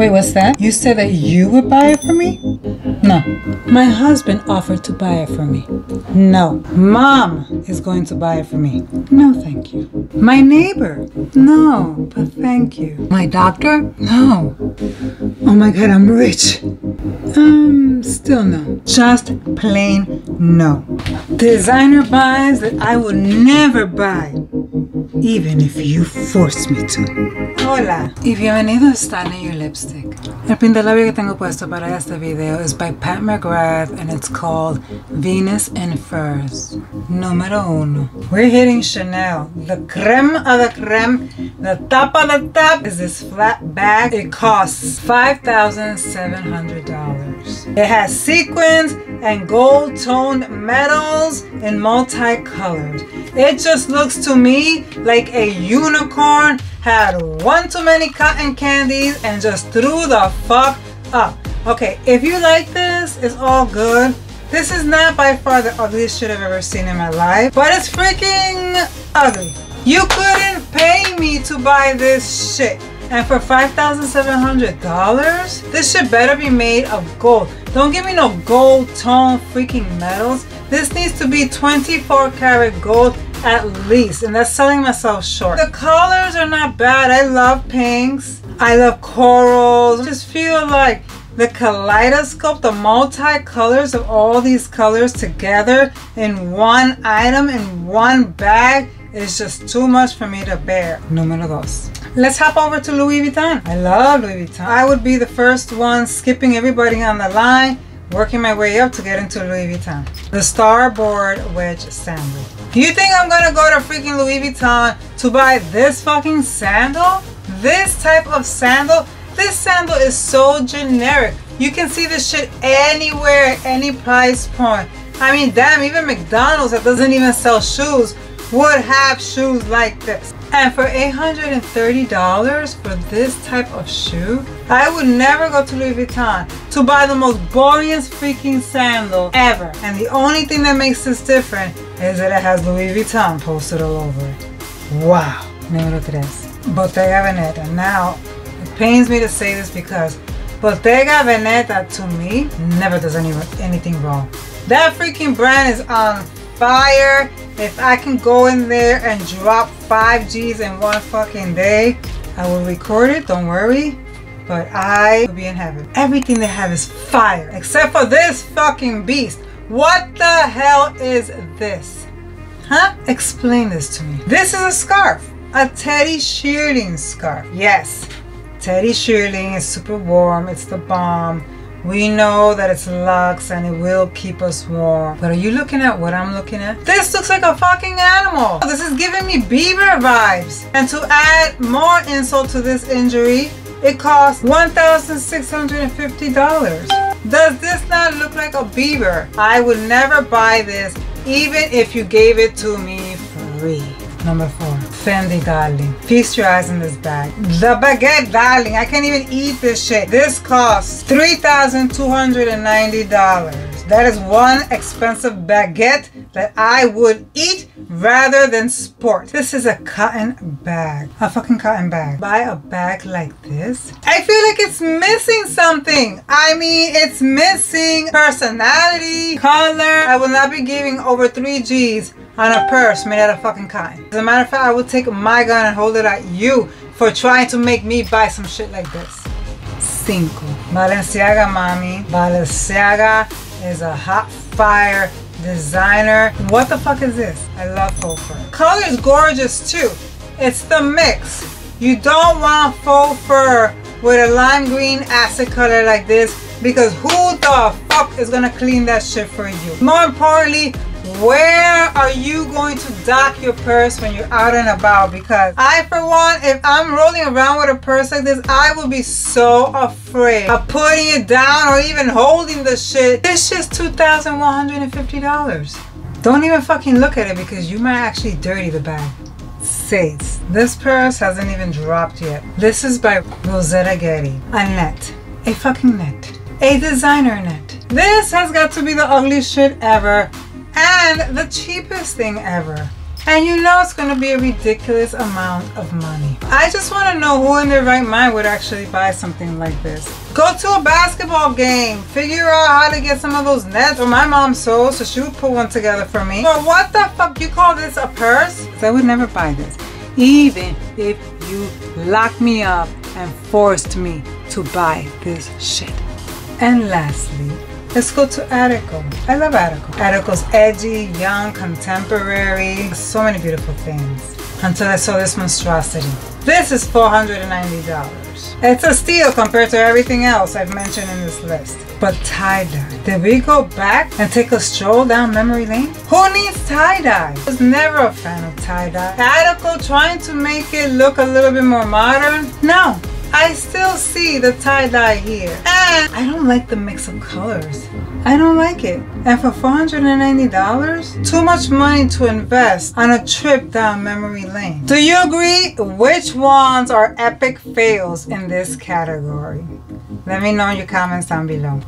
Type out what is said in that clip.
Wait, what's that? You said that you would buy it for me? No. My husband offered to buy it for me. No. Mom is going to buy it for me. No, thank you. My neighbor? No, but thank you. My doctor? No. Oh my god, I'm rich. Um, still no. Just plain no. Designer buys that I would never buy, even if you force me to. Hola y bienvenido a Styling Your Lipstick. El pintalabio que tengo puesto para este video is by Pat McGrath and it's called Venus in Furs. Número uno. We're hitting Chanel. The creme of the creme. The top of the top is this flap bag. It costs $5,700. It has sequins and gold toned metals in multicolored. It just looks to me like a unicorn had one too many cotton candies and just threw the fuck up. Okay, if you like this, it's all good. This is not by far the ugliest shit I've ever seen in my life, but it's freaking ugly. You couldn't pay me to buy this shit. And for $5,700, this shit better be made of gold. Don't give me no gold tone freaking metals. This needs to be 24 karat gold at least. And that's selling myself short. The colors are not bad. I love pinks. I love corals. I just feel like the kaleidoscope, the multi-colors of all these colors together in one item, in one bag, is just too much for me to bear. Número dos. Let's hop over to Louis Vuitton. I love Louis Vuitton. I would be the first one skipping everybody on the line, working my way up to get into Louis Vuitton. The Starboard Wedge Sandal. You think I'm gonna go to freaking Louis Vuitton to buy this fucking sandal? This type of sandal? This sandal is so generic. You can see this shit anywhere, any price point. I mean, damn, even McDonald's that doesn't even sell shoes would have shoes like this. And for $830 for this type of shoe, I would never go to Louis Vuitton to buy the most boringest freaking sandal ever. And the only thing that makes this different is that it has Louis Vuitton posted all over it. Wow. Número 3. Bottega Veneta. Now, it pains me to say this because Bottega Veneta to me never does any, anything wrong. That freaking brand is on fire. If I can go in there and drop 5 G's in one fucking day, I will record it, don't worry. But I will be in heaven. Everything they have is fire. Except for this fucking beast. What the hell is this? Huh? Explain this to me. This is a scarf. A Teddy Shearling scarf. Yes. Teddy Shearling is super warm. It's the bomb. We know that it's luxe and it will keep us warm. But are you looking at what I'm looking at? This looks like a fucking animal. This is giving me beaver vibes. And to add more insult to this injury, it costs $1,650. Does this not look like a beaver? I would never buy this even if you gave it to me free. Number four, Fendi Darling. Feast your eyes on this bag. The Baguette Darling. I can't even eat this shit. This costs $3,290. That is one expensive baguette that I would eat rather than sport. This is a cotton bag. A fucking cotton bag. Buy a bag like this. I feel like it's missing something. I mean, it's missing personality, color. I will not be giving over 3 G's on a purse made out of fucking cotton. As a matter of fact, I will take my gun and hold it at you for trying to make me buy some shit like this. Cinco. Balenciaga, mommy. Balenciaga is a hot fire designer. What the fuck is this? I love faux fur. Color is gorgeous too. It's the mix. You don't want faux fur with a lime green acid color like this because who the fuck is gonna clean that shit for you? More importantly, where are you going to dock your purse when you're out and about? Because I, for one, if I'm rolling around with a purse like this, I will be so afraid of putting it down or even holding the shit. This shit's $2,150. Don't even fucking look at it because you might actually dirty the bag. Says, this purse hasn't even dropped yet. This is by Rosetta Getty. A net. A fucking net. A designer net. This has got to be the ugliest shit ever and the cheapest thing ever. And you know it's going to be a ridiculous amount of money. I just want to know who in their right mind would actually buy something like this. Go to a basketball game. Figure out how to get some of those nets. Or my mom sews, so she would put one together for me. But what the fuck? You call this a purse? I would never buy this. Even if you locked me up and forced me to buy this shit. And lastly, Let's go to Attico. I love Attico. Attico's edgy, young, contemporary, so many beautiful things. Until I saw this monstrosity. This is $490. It's a steal compared to everything else I've mentioned in this list. But tie-dye. Did we go back and take a stroll down memory lane? Who needs tie-dye? I was never a fan of tie-dye. Attico trying to make it look a little bit more modern? No, I still see the tie-dye here. And I don't like the mix of colors. I don't like it. And for $490, too much money to invest on a trip down memory lane. Do you agree? Which ones are epic fails in this category? Let me know in your comments down below.